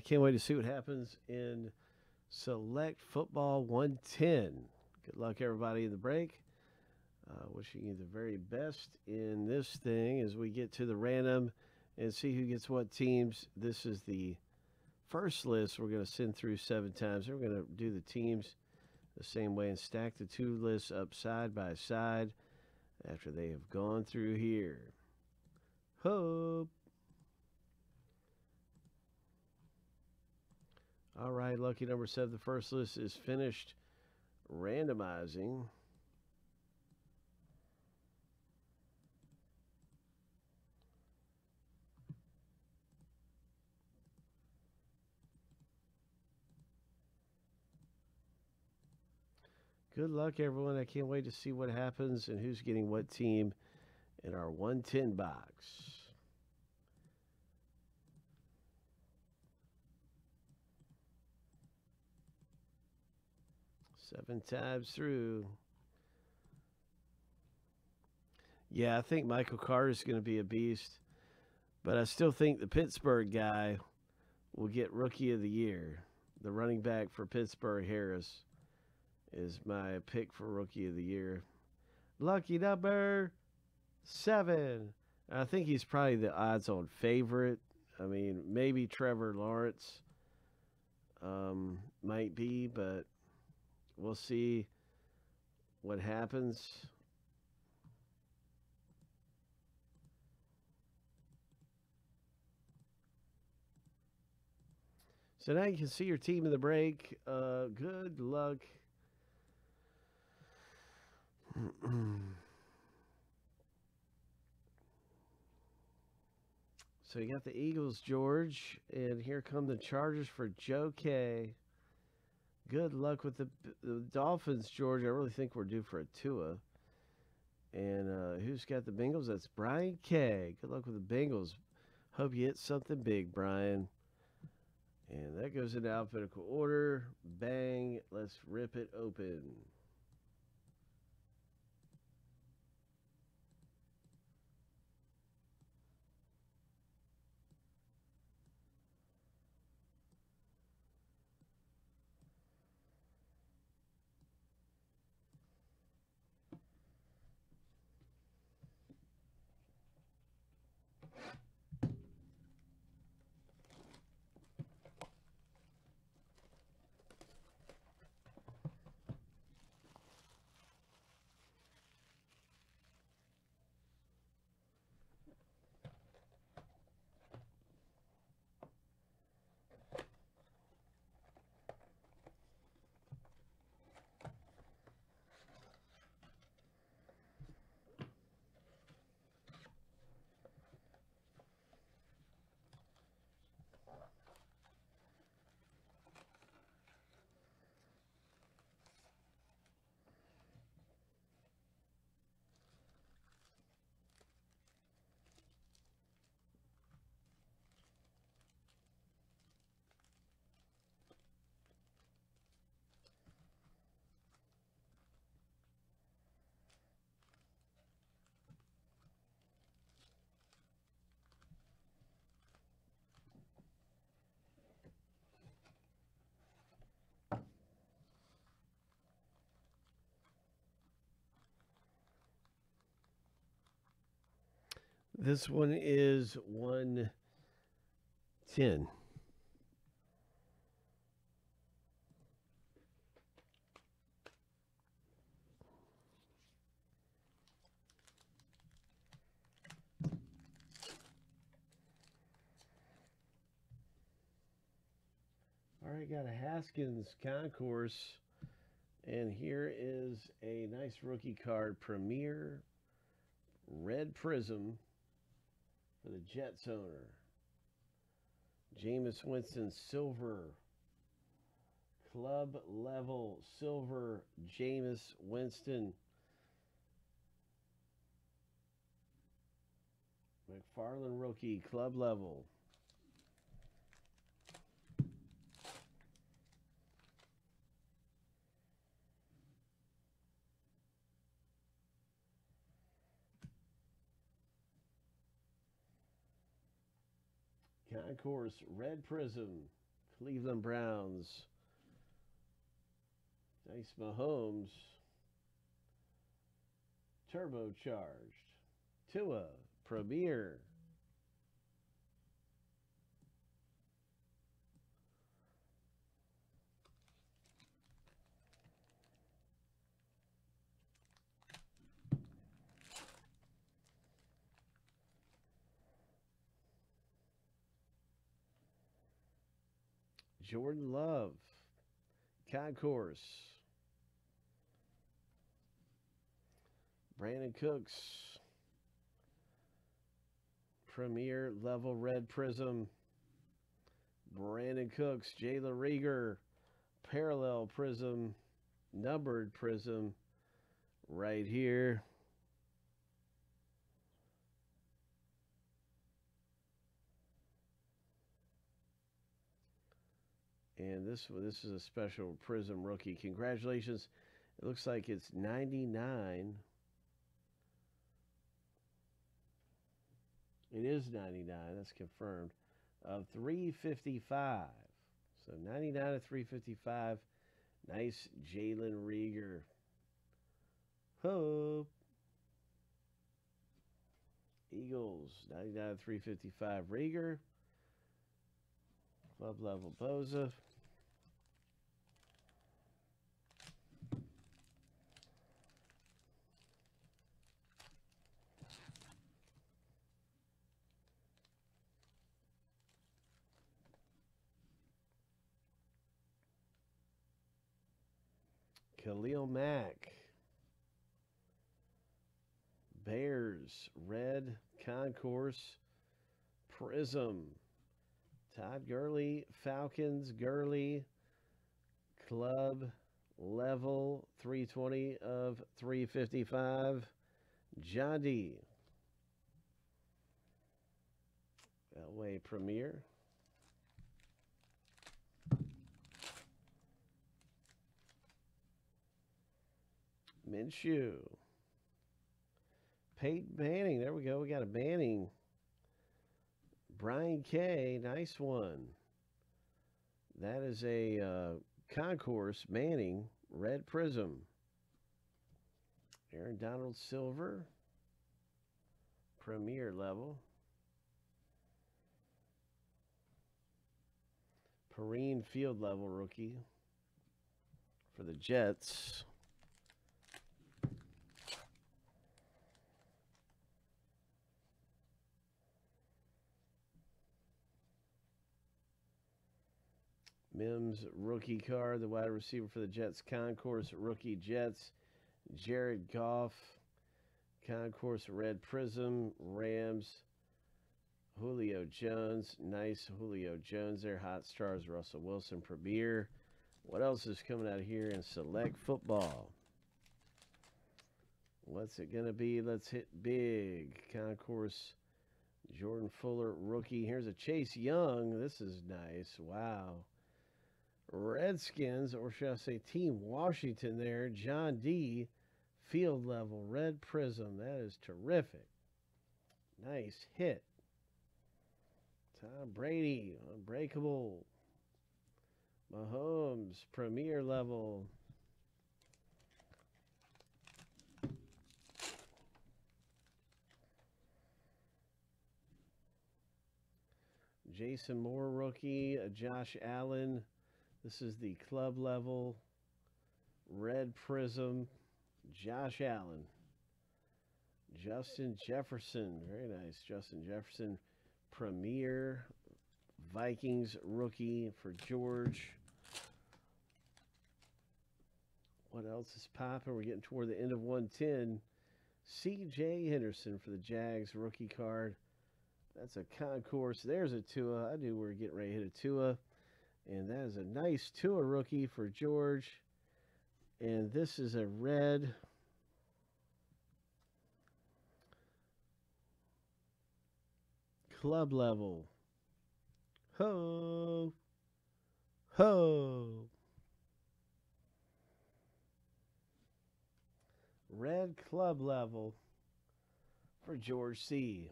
I can't wait to see what happens in Select Football 110. Good luck, everybody, in the break. Uh, wishing you the very best in this thing as we get to the random and see who gets what teams. This is the first list we're going to send through seven times. We're going to do the teams the same way and stack the two lists up side by side after they have gone through here. Hope. All right, lucky number seven. The first list is finished randomizing. Good luck, everyone. I can't wait to see what happens and who's getting what team in our 110 box. Seven times through. Yeah, I think Michael Carter is going to be a beast, but I still think the Pittsburgh guy will get Rookie of the Year. The running back for Pittsburgh, Harris is my pick for rookie of the year. Lucky number seven. I think he's probably the odds on favorite. I mean, maybe Trevor Lawrence um, might be, but we'll see what happens. So now you can see your team in the break. Uh, good luck. so you got the Eagles, George, and here come the Chargers for Joe K. Good luck with the, the Dolphins, George. I really think we're due for a Tua. And uh, who's got the Bengals? That's Brian K. Good luck with the Bengals. Hope you hit something big, Brian. And that goes into alphabetical order. Bang. Let's rip it open. This one is 110. All right, got a Haskins concourse. And here is a nice rookie card, Premier Red Prizm for the Jets owner. Jameis Winston Silver. Club level silver Jameis Winston. McFarland rookie club level. Concourse Red Prizm. Cleveland Browns. Nice Mahomes. Turbocharged. Tua. Premier. Jordan Love, Concourse, Brandin Cooks, Premier Level Red Prizm, Brandin Cooks, Jalen Reagor, Parallel Prizm, Numbered Prizm, right here. And this this is a special Prizm rookie. Congratulations. It looks like it's 99. It is 99. That's confirmed. Of 355. So 99 of 355. Nice Jalen Reagor. Hope. Eagles. 99 of 355. Reagor. Club level Bosa. Khalil Mack. Bears, Red, Concourse, Prizm. Todd Gurley, Falcons, Gurley, Club, Level, 320 of 355. John D. Elway Premier. Minshew. Peyton Manning. There we go. We got a Manning. Brian K. Nice one. That is a uh, Concourse Manning Red Prizm. Aaron Donald Silver. Premier level. Perine field level rookie for the Jets. Mims rookie card, the wide receiver for the Jets, Concourse rookie Jets, Jared Goff, Concourse red prizm, Rams, Julio Jones, nice Julio Jones there, hot stars, Russell Wilson, Premier. What else is coming out here in select football? What's it going to be? Let's hit big. Concourse Jordan Fuller rookie. Here's a Chase Young. This is nice. Wow. Redskins, or should I say Team Washington there, John D. Field level, red prizm. That is terrific. Nice hit. Tom Brady, unbreakable. Mahomes, premier level. Jason Moore rookie, uh, Josh Allen. This is the club level red prizm Josh Allen. Justin Jefferson, very nice. Justin Jefferson, premier Vikings rookie for George. What else is popping? We're getting toward the end of 110. C.J. Henderson for the Jags rookie card. That's a concourse. There's a Tua. I knew we were getting ready to hit a Tua. And that is a nice Tua rookie for George. And this is a red. Club level. Ho. Ho. Red club level for George C.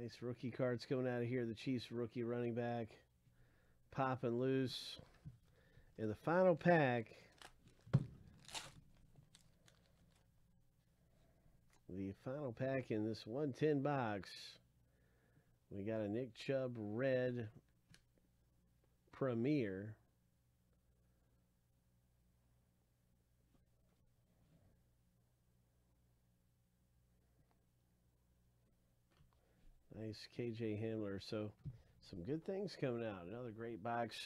Nice rookie cards coming out of here. The Chiefs rookie running back popping loose. In the final pack, the final pack in this 110 box, we got a Nick Chubb red Premier. Nice KJ Hamler. So some good things coming out. Another great box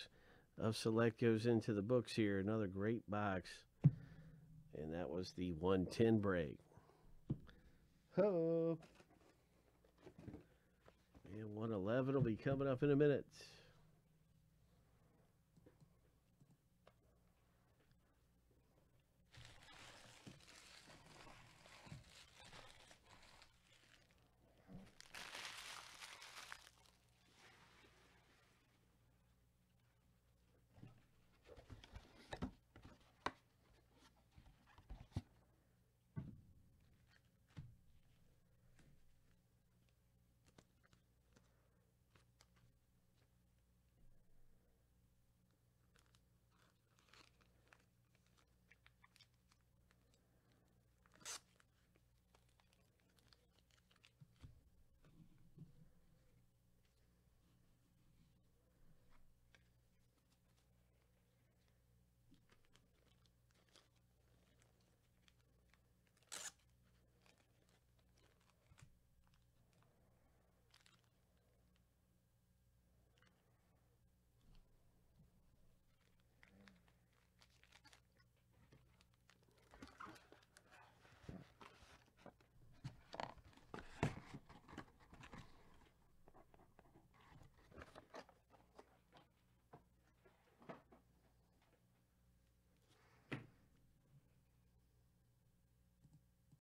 of select goes into the books here. Another great box. And that was the 110 break. Ho! And 111 will be coming up in a minute.